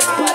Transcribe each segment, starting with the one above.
shine.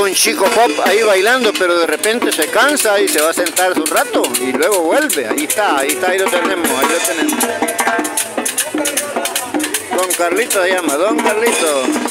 Un chico pop ahí bailando, pero de repente se cansa y se va a sentar su rato y luego vuelve. Ahí está, ahí está, ahí lo tenemos, ahí lo tenemos. Don Carlito se llama, Don Carlito.